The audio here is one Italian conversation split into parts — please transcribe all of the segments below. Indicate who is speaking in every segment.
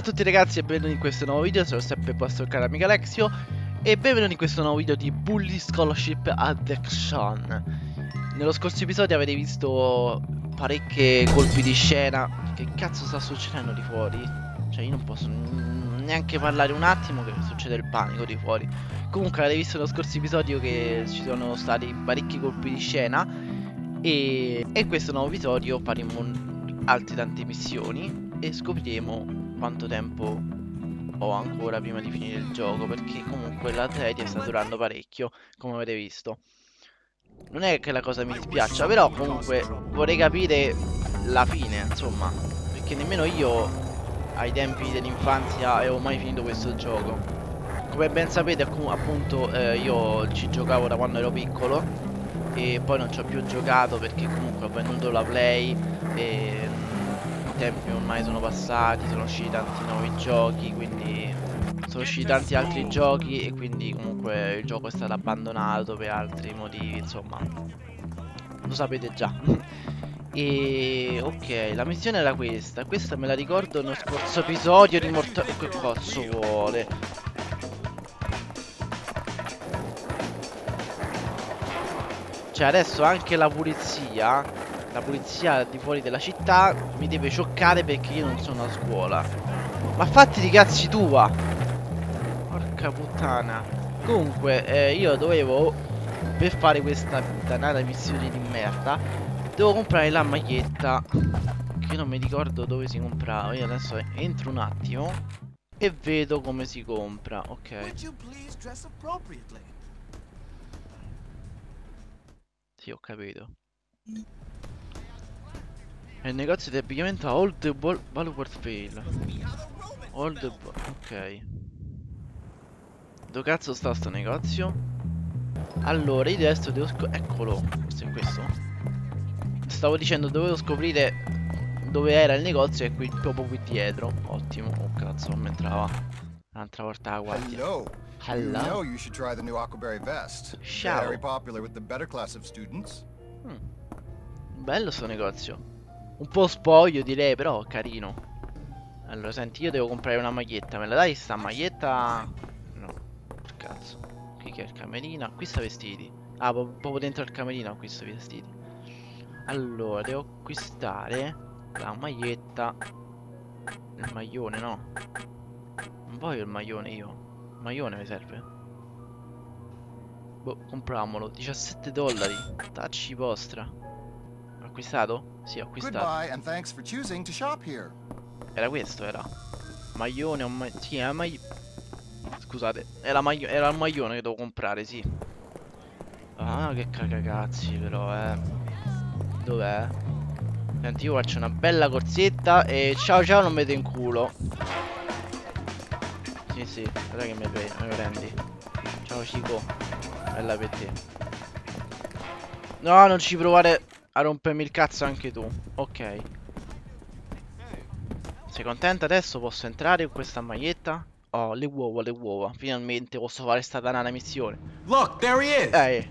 Speaker 1: A tutti ragazzi e benvenuti in questo nuovo video, sono sempre il vostro caro amico Alexio E benvenuti in questo nuovo video di Bully Scholarship Addiction. Nello scorso episodio avete visto parecchi colpi di scena. Che cazzo sta succedendo di fuori? Cioè io non posso neanche parlare un attimo che succede il panico di fuori. Comunque avete visto nello scorso episodio che ci sono stati parecchi colpi di scena E in questo nuovo episodio faremo altre tante missioni e scopriremo quanto tempo ho ancora prima di finire il gioco perché comunque la serie sta durando parecchio come avete visto. Non è che la cosa mi dispiaccia però comunque vorrei capire la fine insomma. Perché nemmeno io ai tempi dell'infanzia avevo mai finito questo gioco. Come ben sapete appunto eh, io ci giocavo da quando ero piccolo e poi non ci ho più giocato perché comunque ho venduto la play e tempi ormai sono passati, sono usciti tanti nuovi giochi, quindi sono usciti tanti altri giochi e quindi comunque il gioco è stato abbandonato per altri motivi, insomma. Lo sapete già. e ok, la missione era questa. Questa me la ricordo nello scorso episodio di Mortal... Che cazzo vuole? Cioè adesso anche la pulizia la polizia di fuori della città mi deve scioccare perché io non sono a scuola. Ma fatti di cazzi tua! Porca puttana. Comunque, eh, io dovevo, per fare questa dannata missione di merda, devo comprare la maglietta. Che non mi ricordo dove si comprava. Io adesso entro un attimo e vedo come si compra. Ok. Sì, ho capito. È il negozio di abbigliamento a Old Baluard Fail. Old Ok. Dove cazzo sta sto negozio? Allora, io adesso devo scoprire... Eccolo. Questo è questo? Stavo dicendo, dovevo scoprire dove era il negozio e qui proprio qui dietro. Ottimo. Oh cazzo, non mi entrava. Un'altra volta la guardia.
Speaker 2: Hello.
Speaker 1: Hello.
Speaker 2: You know you should try the new Aquaberry vest.
Speaker 1: Ciao.
Speaker 2: Very popular with the better class of students.
Speaker 1: Hmm. Bello sto negozio. Un po' spoglio direi, però carino. Allora, senti, io devo comprare una maglietta. Me la dai sta maglietta? No. Cazzo. Qui che è il camerino. Acquista vestiti. Ah, proprio dentro il camerino acquisto vestiti. Allora, devo acquistare la maglietta. Il maglione, no. Non voglio il maglione io. Il maglione mi serve. Boh, compriamolo. 17 dollari. Tacci vostra. Acquistato? Sì, ho acquistato. Era questo, era. Maglione, un ma sì, era maglione. Scusate, era, maglio era il maglione che devo comprare, sì. Ah, che cagacazzi però, eh. Dov'è? Senti, io faccio una bella corsetta e ciao ciao non vedo in culo. Sì, sì, guarda che mi, mi prendi. Ciao Cico. Bella per te. No, non ci provare a rompermi il cazzo anche tu. Ok. Sei contenta adesso? Posso entrare in questa maglietta? Oh, le uova, le uova. Finalmente posso fare sta danata missione.
Speaker 3: Look, there he is!
Speaker 1: Ehi.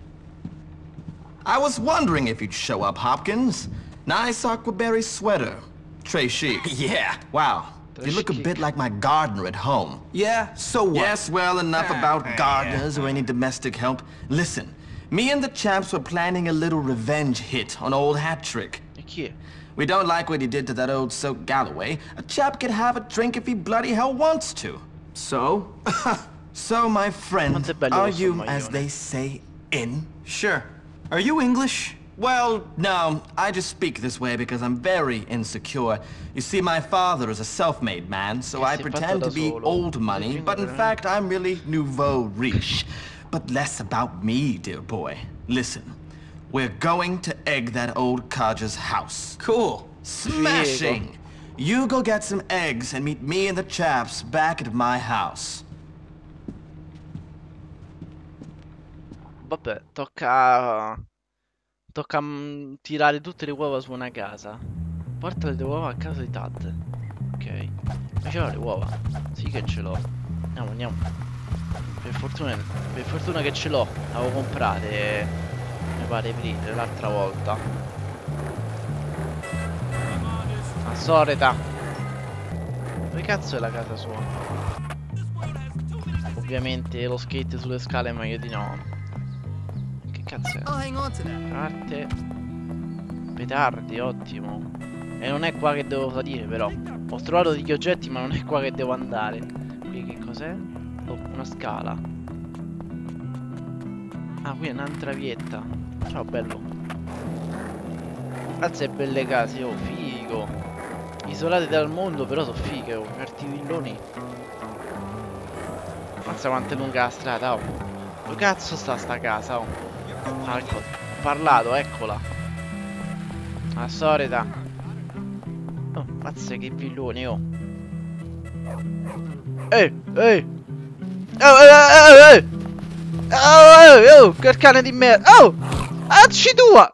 Speaker 3: I was wondering if you'd show up, Hopkins. Nice aquaberry sweater. Trey chic. yeah. Wow. You look a bit like my gardener at home. Yeah, so what? Yes, well, enough about gardeners or any domestic help. Listen, me and the chaps were planning a little revenge hit on old Hattrick. We don't like what he did to that old Soak Galloway. A chap can have a drink if he bloody hell wants to. So? so, my friend, are you, as they say, in? Sure. Are you English? Well, no, I just speak this way because I'm very insecure. You see, my father is a self-made man, so I pretend to be old money, but in fact, I'm really nouveau riche. But less about me, dear boy. Listen, we're going to egg that old codger's house. Cool. Smashing! You go get some eggs and meet me and the chaps back at my house.
Speaker 1: Vabbè, tocca... Tocca mm, tirare tutte le uova su una casa. Porta le uova a casa di Tad. Ok. Ma ce l'ho le uova? Sì che ce l'ho. Andiamo, andiamo. Per fortuna, per fortuna che ce l'ho. L'avevo comprate. Mi pare l'altra volta. A solita. Dove cazzo è la casa sua? Ovviamente lo skate sulle scale è meglio di no. Che cazzo è? Carte. Petardi, ottimo. E non è qua che devo salire però. Ho trovato degli oggetti ma non è qua che devo andare. Qui che cos'è? Una scala. Ah, qui è un'altra vietta. Ciao, bello. Grazie belle case, oh, figo. Isolate dal mondo, però sono fighe, oh, certi villoni. Mazza quanto è lunga la strada, oh. Dove cazzo sta sta casa, oh? Ah, ecco, ho parlato, eccola. La solita. Oh, mazza che villoni, oh. Ehi, ehi. Oh, eh, eh, eh. Oh, oh, oh, che cane di merda. Oh, acci tua.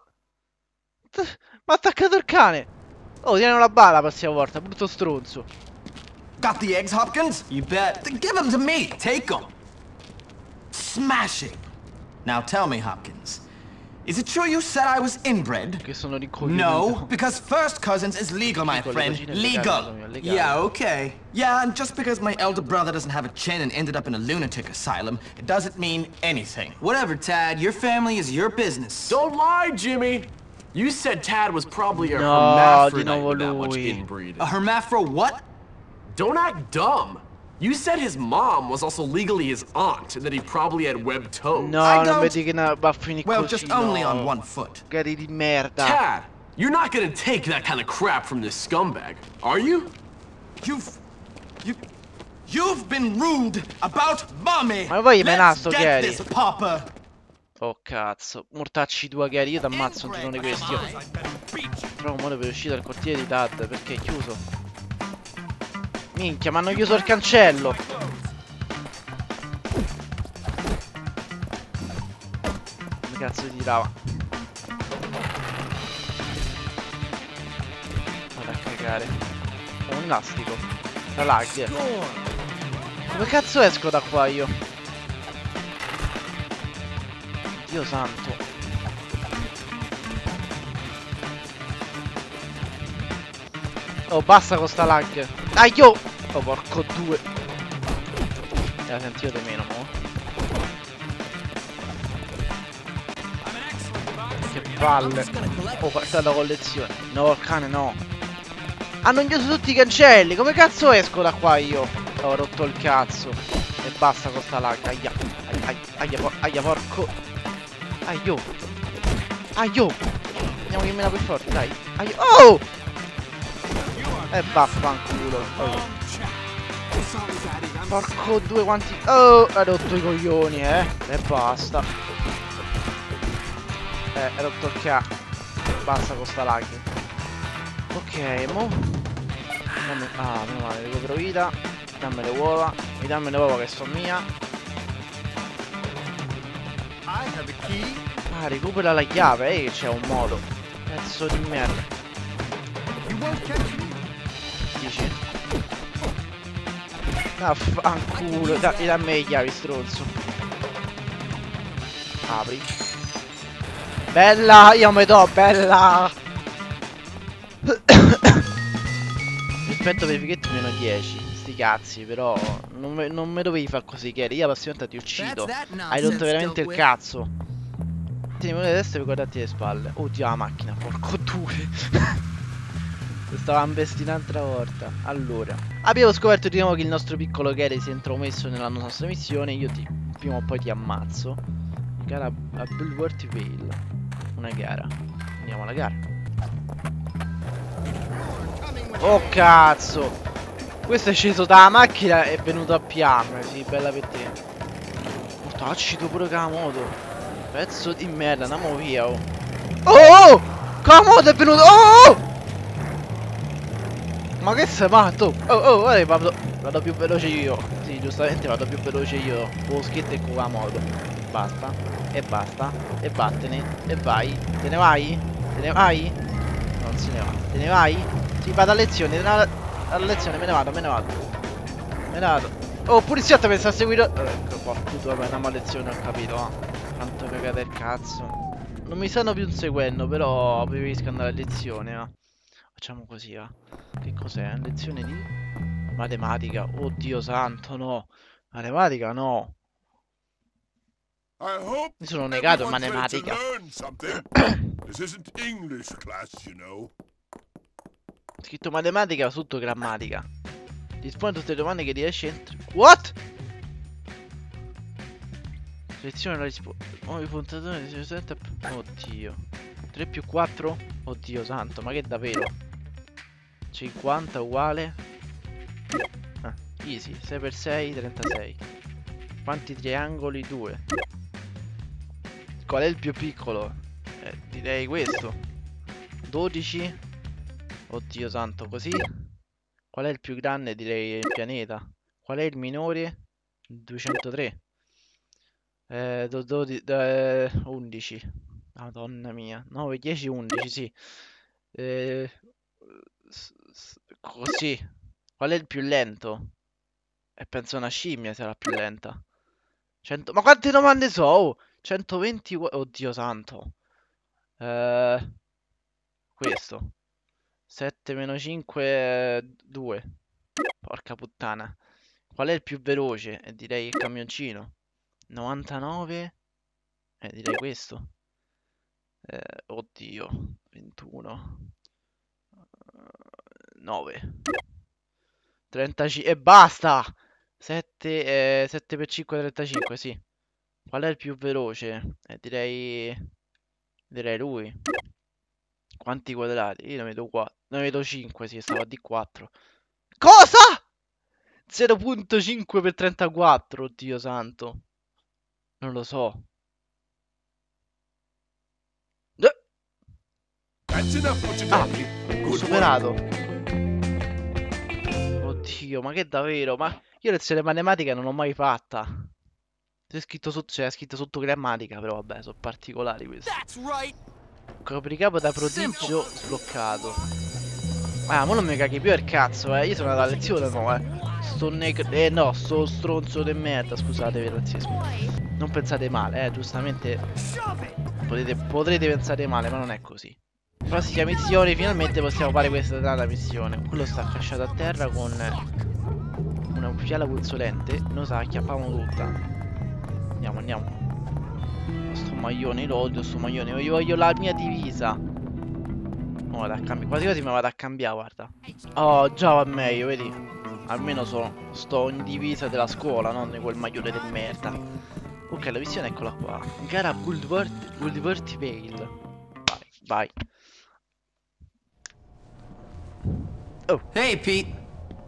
Speaker 1: Mi ha attaccato il cane. Oh, tiene una bala la prossima volta, brutto stronzo.
Speaker 3: Got the eggs, Hopkins? You bet. Then give them to me. Take them. Smashing. Now tell me, Hopkins. Is it true you said I was inbred?
Speaker 1: Che sono rincoglionito.
Speaker 3: No, because first cousins is legal, my friend. Legal.
Speaker 1: legali, sono legali.
Speaker 3: Yeah, okay. Yeah, and just because my elder brother doesn't have a chin and ended up in a lunatic asylum, it doesn't mean anything.
Speaker 4: Whatever, Tad. Your family is your business.
Speaker 5: Don't lie, Jimmy. You said Tad was probably a
Speaker 1: No,
Speaker 5: hermaphrodite with that much
Speaker 1: lui.
Speaker 5: inbreeding.
Speaker 4: A hermaphro what?
Speaker 5: Don't act dumb. You said his mom was also legally his aunt and that he probably had webbed toes.
Speaker 1: No,
Speaker 3: I
Speaker 1: non
Speaker 3: don't-
Speaker 1: vedi che na- va a
Speaker 3: Well,
Speaker 1: così,
Speaker 3: just only
Speaker 1: no.
Speaker 3: on one foot.
Speaker 1: Cari di merda.
Speaker 5: Tad, you're not gonna take that kind of crap from this scumbag, are you?
Speaker 3: You've... You... You've been rude about mommy!
Speaker 1: Ma poi me
Speaker 3: Let's
Speaker 1: nasto, Gary.
Speaker 3: this, Papa!
Speaker 1: Oh cazzo, mortacci tua Gary, io ti ammazzo un girone questi. Io trovo un modo per uscire dal cortile di Tad perché è chiuso. Minchia, mi hanno chiuso il cancello. Come cazzo tirava? Vado a cagare. Ho un elastico. La lag. Come cazzo esco da qua io? Dio santo. Oh, basta con sta lag. Dai, yo! Oh, porco due. Me la sentivo di meno, mo. Che palle. Oh, questa è la collezione. No, cane no. Hanno chiuso tutti i cancelli. Come cazzo esco da qua io? Ho rotto il cazzo. E basta con sta lag. Aia. Aia, aia, por- aia porco. Aio. Aio. Andiamo che meno per forte, dai. Aio. Oh! E vaffanculo. Porco due quanti. Oh! Hai rotto i coglioni, eh. E basta. Eh, hai rotto il ca. Basta con sta lag. Ok, mo. Dammi... Ah, meno male, recupero vita. Dammi le uova. Mi dammi le uova che sono mia. Ah, recupera la chiave, eh, c'è un modo. Pezzo di merda. Dici? Affanculo, dai, dammi le chiavi, stronzo. Apri. Bella, io mi do, bella. Rispetto per i fighetti meno 10. Sti cazzi, però. Non me, non me dovevi far così, Gary. Io la prossima volta ti uccido. Hai rotto veramente il cazzo. Tieni una destra e guardati le spalle. Oddio la macchina, porco due. Stavo bestia un'altra volta. Allora, abbiamo scoperto di nuovo che il nostro piccolo Gary si è intromesso nella nostra missione. Io ti prima o poi ti ammazzo. Gara a Bulworth Vale. Una gara. Andiamo alla gara. Oh cazzo! Questo è sceso dalla macchina e è venuto a piano. Sì, bella per te. Portacci tu pure con la moto. Pezzo di merda, andiamo via. Oh! Oh! oh! La moto è venuto. Oh! Ma che sei matto? Oh oh che vado, vado più veloce io. Sì giustamente vado più veloce io. Skate e con la moto Basta E basta E vattene E vai. Te ne vai? Te ne vai? Non se ne va. Te ne vai? Sì vado a lezione Alla, alla lezione me ne vado Me ne vado. Me ne vado. Oh poliziotto pensa a seguire. Ecco porco tu vabbè andiamo a lezione ho capito. Va Tanto cagate il cazzo. Non mi stanno più seguendo però preferisco andare a lezione va Facciamo così va Che cos'è? Lezione di Matematica. Oddio santo, no. Matematica, no. Mi sono negato a matematica.
Speaker 6: class, you know.
Speaker 1: Scritto matematica sotto grammatica. Rispondi a tutte le domande che riesci a entr- What? Seleziona la risposta. Nuovi puntatori di setup. Oddio. 3 più 4? Oddio santo, ma che davvero? 50 uguale. Ah, easy. 6 per 6, 36. Quanti triangoli? 2. Qual è il più piccolo? Eh, direi questo. 12. Oddio santo, così? Qual è il più grande? Direi il pianeta. Qual è il minore? 203. Eh, do- dodi- eh, 11. Madonna mia. 9, 10, 11, sì. Eh, così. Qual è il più lento? E penso una scimmia sarà più lenta. 100... Ma quante domande so? Oh, 120... ua- Oddio santo. Eh, questo. 7 meno 5, 2. Porca puttana. Qual è il più veloce? E direi il camioncino. 99. E direi questo. Eh, oddio. 21. 9. 35. E basta! 7, eh, 7 per 5, 35, sì. Qual è il più veloce? Eh, direi... Direi lui. Quanti quadrati? Io ne vedo 4. Ne vedo 5, sì, stava di 4. Cosa? 0.5 per 34, oddio santo. Non lo so. Ah, superato. Oddio, ma che davvero? Ma io lezione matematica non l'ho mai fatta. C'è scritto sotto, c'è scritto sotto grammatica, però vabbè, sono particolari questi.
Speaker 4: Right.
Speaker 1: Copricapo da prodigio sbloccato. Ah, ma non mi caghi più il cazzo, eh. Io sono andato a lezione, no, eh. Sto neg... Eh no, sto stronzo di merda, scusatevi il razzismo. Non pensate male, eh, giustamente. Potete, potrete pensare male, ma non è così. Prossima missione, finalmente possiamo fare questa strana missione. Quello sta accasciato a terra con una fiala puzzolente. Noi se la acchiappiamo tutta. Andiamo, andiamo. Sto maglione lo odio, sto maglione. Io voglio la mia divisa. Oh, vado a cambiare. Quasi quasi mi vado a cambiare, guarda. Oh, già va meglio, vedi? Almeno so, sto in divisa della scuola, non di quel maglione del merda. Ok, la missione eccola qua. Gara Bulworth Vale. Vai, vai.
Speaker 4: Hey, Pete.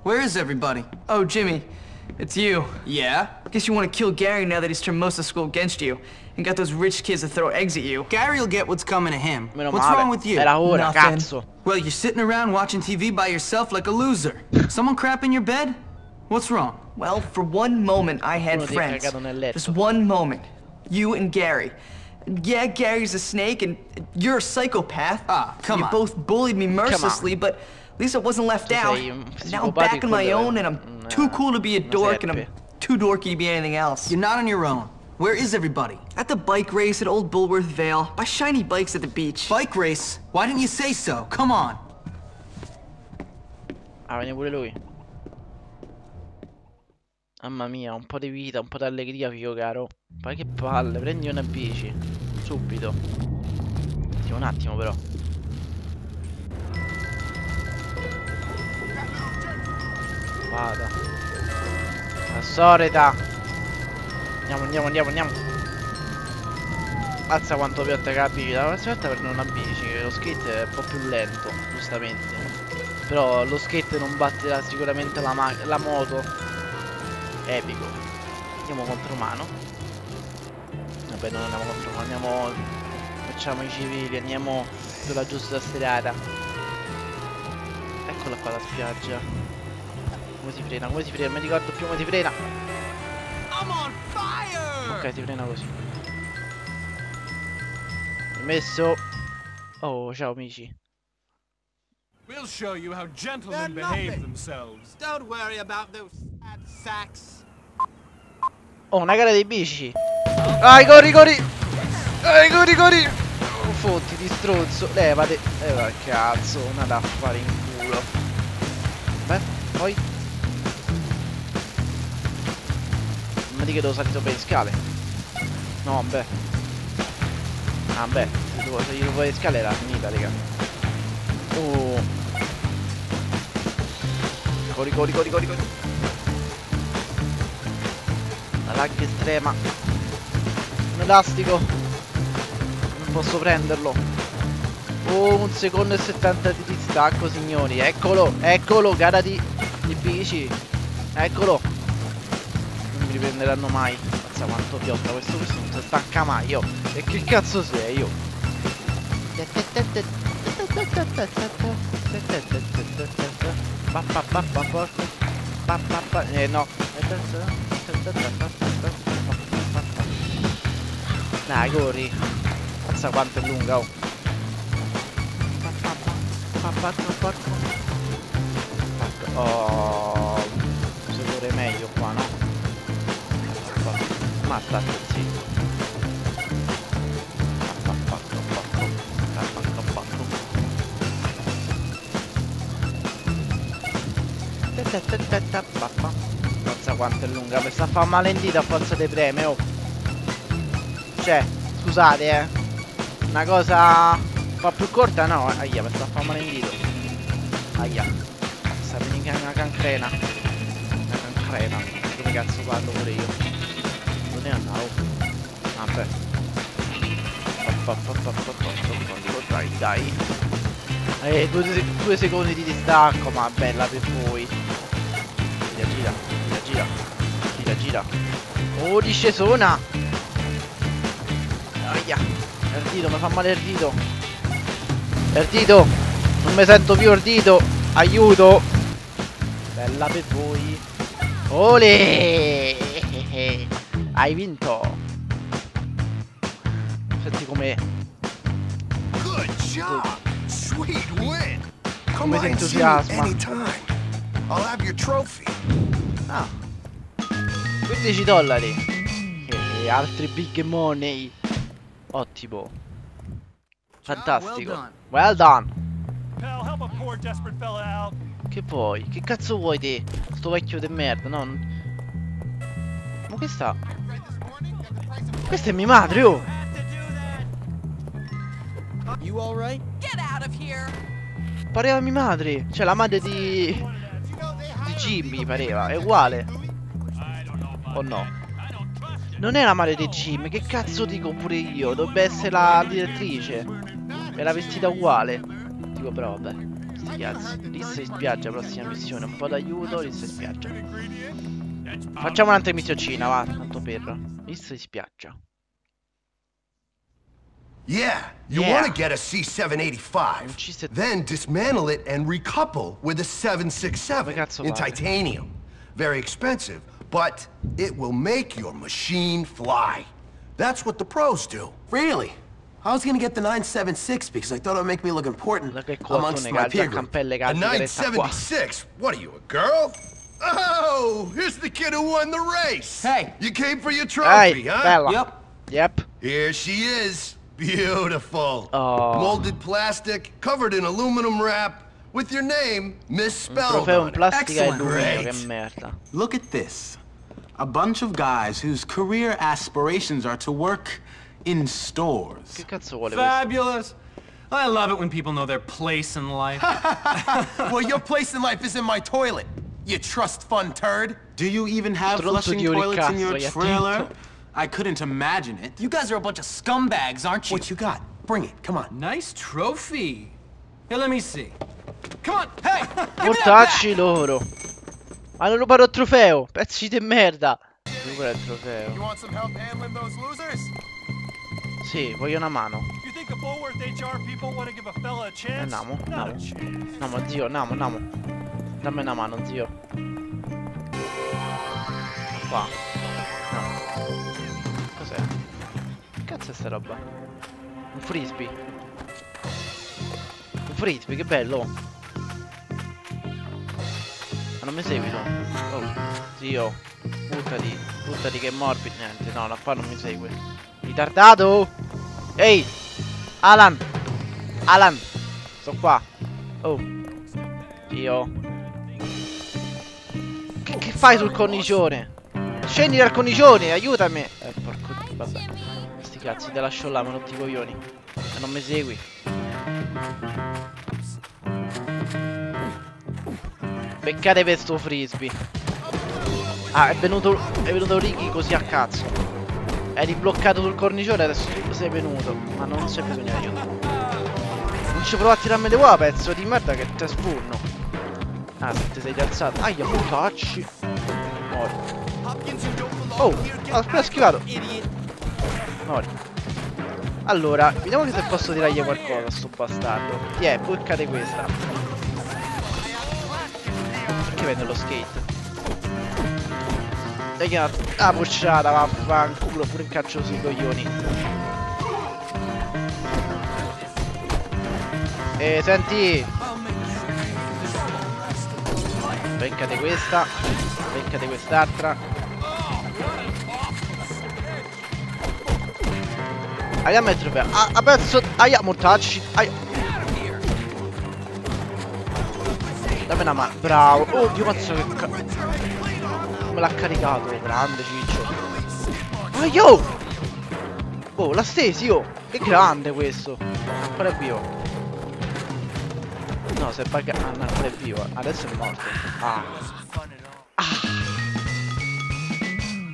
Speaker 4: Where is everybody?
Speaker 7: Oh, Jimmy, it's you.
Speaker 4: Yeah?
Speaker 7: Guess you want to kill Gary now that he's turned most of school against you and got those rich kids to throw eggs at you.
Speaker 4: Gary'll get what's coming to him.
Speaker 1: Meno
Speaker 4: What's wrong with you?
Speaker 7: Nothing.
Speaker 1: cazzo.
Speaker 4: Well, you're sitting around watching TV by yourself like a loser. Someone crap in your bed? What's wrong?
Speaker 7: Well, for one moment I had
Speaker 1: Uno
Speaker 7: friends.
Speaker 1: cagato nel letto.
Speaker 7: Just one moment. You and Gary. Yeah, Gary's a snake and you're a psychopath.
Speaker 4: Ah, come
Speaker 7: you
Speaker 4: on.
Speaker 7: both bullied me mercilessly, but at least I wasn't left out.
Speaker 1: sei
Speaker 7: Now I'm back on my own and I'm too cool to be a dork and I'm too dorky to be anything else.
Speaker 4: You're not on your own. Where is everybody?
Speaker 7: At the bike race at Old Bulworth Vale, by shiny bikes at the beach.
Speaker 4: Bike race? Why didn't you say so? Come on.
Speaker 1: Ah, viene pure lui. Mamma mia, un po' di vita, un po' di allegria, figlio caro. Ma che palle, prendi una bici. Subito. Sì, un attimo però. Vada. La solita. Andiamo, andiamo, andiamo, andiamo. Mazza quanto piatta che la prossima volta prendo una bici, che lo skate è un po' più lento, giustamente. Però lo skate non batterà sicuramente la, la moto. Epico. Andiamo contro mano. Vabbè, non andiamo contro mano, andiamo. Facciamo i civili, andiamo sulla giusta strada. Eccola qua la spiaggia. Come si frena? Come si frena? Non mi ricordo più come si frena.
Speaker 4: I'm on fire!
Speaker 1: Ok, si frena così. Messo. Oh, ciao amici.
Speaker 8: We'll show you how gentlemen behave themselves.
Speaker 9: Don't worry about those sad sacks.
Speaker 1: Oh, una gara dei bici. Dai, corri, corri. Dai, corri, corri. Oh, fotti di stronzo. Levate. Leva cazzo. Una da fare in culo. Beh, poi. Di che devo salire sopra le scale. No, beh. Ah, beh. Se devo salire sopra le scale era finita, raga. Oh. Corri, corri, corri, corri, corri. La lag estrema. Un elastico. Non posso prenderlo. Oh, un secondo e 70 di distacco, signori. Eccolo, eccolo, gara di, di bici. Eccolo. Mi riprenderanno mai. Mazza quanto piotta questo, questo non si stacca mai, io. E che cazzo sei, io? Eh no. Dai, corri. Mazza quanto è lunga, oh. Oh, Ma state zitto. Pensa quanto è lunga, mi sta a fare male in dito a forza dei premi, oh. Cioè, scusate, eh. Una cosa un po' più corta, no. Aia, mi sta a fare male in dito. Aia. Sta venendo una cancrena. Una cancrena. Come cazzo parlo pure io? È andavo. Vabbè. Dai, dai. Eh, due, due secondi di distacco, ma bella per voi. Gira, gira, gira, gira. Gira, gira. Oh, discesona! Aia. Erdito, mi fa male il dito. Erdito! Non mi sento più erdito! Aiuto! Bella per voi! Ole! Hai vinto! Senti come...
Speaker 6: Good job. Sweet win.
Speaker 1: Come si entusiasma.
Speaker 6: anytime. I'll have your trophy.
Speaker 1: Ah 15 dollari E altri big money Ottimo Fantastico Well done
Speaker 8: Pal, help a poor desperate fella out.
Speaker 1: Che vuoi? Che cazzo vuoi te? Sto vecchio de merda, no? Non- Ma che sta? Questa è mia madre, oh! Pareva mia madre Cioè la madre di... Di Jimmy pareva È uguale O no? Non è la madre di Jimmy Che cazzo dico pure io Dovrebbe essere la direttrice Era vestita uguale Dico però vabbè Sti cazzi Lissa in spiaggia prossima missione Un po' d'aiuto Lissa in spiaggia Facciamo un'altra missioncina va Tanto per Lissa in spiaggia
Speaker 6: Yeah, you
Speaker 1: Yeah.
Speaker 6: want to get a C785, then dismantle it and recouple with a 767
Speaker 1: cazzo
Speaker 6: in titanium. Very expensive, but it will make your machine fly. That's what the pros do.
Speaker 10: Really? I was gonna get the 976 because I thought it would make me look important
Speaker 1: Guarda che
Speaker 10: amongst
Speaker 1: qualcuno
Speaker 10: my
Speaker 1: calza
Speaker 10: peer group.
Speaker 6: A
Speaker 1: calza diretta qua
Speaker 6: 976? What are you, a girl? Oh, here's the kid who won the race.
Speaker 10: Hey.
Speaker 6: You came for your
Speaker 1: Ehi,
Speaker 6: trophy, huh?
Speaker 1: bella
Speaker 10: Yep.
Speaker 1: Yep
Speaker 6: Here she is. Beautiful.
Speaker 1: Oh.
Speaker 6: Molded plastic, covered in aluminum wrap, with your name misspelled
Speaker 1: trofeo
Speaker 6: on
Speaker 1: in
Speaker 6: it.
Speaker 10: Excellent.
Speaker 6: Great.
Speaker 10: Look at this. A bunch of guys whose career aspirations are to work in stores.
Speaker 1: Che cazzo vuole questo?
Speaker 8: Fabulous. I love it when people know their place in life.
Speaker 10: well, your place in life is in my toilet, you trust fund turd. Do you even have flushing toilets in your trailer? I couldn't imagine it.
Speaker 7: You guys are a bunch of scumbags, aren't you?
Speaker 10: What you got? Bring it. Come on.
Speaker 8: nice trophy. Here, let me see. Come on, hey!
Speaker 1: Portacci loro. Hanno rubato il trofeo. Pezzi di merda. Dove è il trofeo?
Speaker 10: You want some help handling those losers?
Speaker 1: Sì, voglio una mano.
Speaker 8: You think the Bullworth HR people want to give a fella a chance?
Speaker 1: Andiamo,
Speaker 8: Not a
Speaker 1: andiamo.
Speaker 8: chance.
Speaker 1: Andiamo, zio, andiamo, andiamo. Dammi una mano, zio. Qua. No. Cos'è? Che cazzo è sta roba? Un frisbee. Un frisbee, che bello. Ma non mi segui tu? Oh, zio. Buttati, buttati che è morbido. Niente, no, la qua non mi segue. Ritardato! Ehi! Alan! Alan! Sto qua. Oh. Dio. Che, fai sul cornicione? Scendi dal cornicione, aiutami! Eh, porco vabbè. Sti cazzi, te lascio là, ma non ti coglioni. Se non mi segui. Peccate per sto frisbee. Ah, è venuto. È venuto Ricky così a cazzo. Eri bloccato sul cornicione, adesso sei venuto. Ma non c'è bisogno di aiuto. Non ci provo a tirarmi le uova, pezzo di merda che te spunno. Ah, se ti sei rialzato. Aia, cacci. Mori. Oh, ho appena schivato. Mori. Allora, vediamo se posso tirargli qualcosa a sto bastardo. Tiè, buccate questa. Perché vende lo skate? Dai che Ah, bocciata, vaffanculo, pure in calcio sui coglioni. Eh, senti! Beccate questa. Beccate quest'altra. Aia me il trofeo. Ah, a pezzo. Aia, mortacci. Aia. Dammi una mano. Bravo. Oddio, mazzo che ca... Me l'ha caricato. Grande ciccio. Aia. Oh, la stesi, oh. Che grande questo. Ancora vivo. No, si è pagato. Ah, no, ancora è vivo. Adesso è morto. Ah. ah.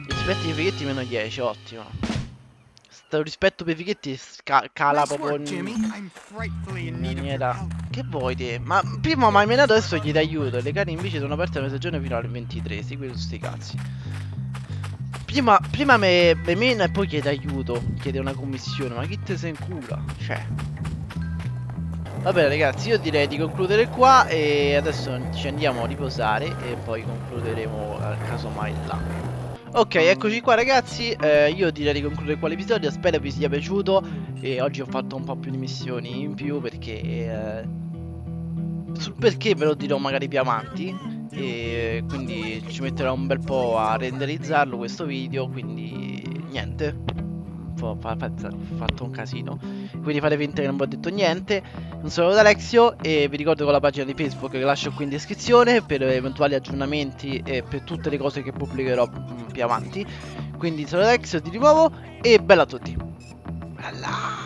Speaker 1: Rispetti i fighetti meno 10, ottimo. Sto rispetto per i fighetti cala proprio in maniera... Che vuoi te? Ma prima mi hai menato adesso gli dai aiuto. Le carte invece sono aperte la stagione fino al 23. Segui tutti sti cazzi. Prima, prima me, me mena e poi chiede aiuto. Chiede una commissione. Ma chi te se in cura? Cioè. Va bene ragazzi, io direi di concludere qua e adesso ci andiamo a riposare e poi concluderemo al caso là. Ok, eccoci qua ragazzi, eh, io direi di concludere qua l'episodio, spero vi sia piaciuto e oggi ho fatto un po' più di missioni in più perché... Eh, sul perché ve lo dirò magari più avanti e quindi ci metterò un bel po' a renderizzarlo questo video, quindi niente ho fatto un casino. Quindi fate finta che non vi ho detto niente. Un saluto da Alexio e vi ricordo con la pagina di Facebook che lascio qui in descrizione per eventuali aggiornamenti e per tutte le cose che pubblicherò più avanti. Quindi saluto da Alexio di nuovo e bella a tutti. Bella.